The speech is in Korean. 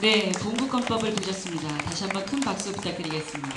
네, 동구권법을 보셨습니다. 다시 한번 큰 박수 부탁드리겠습니다.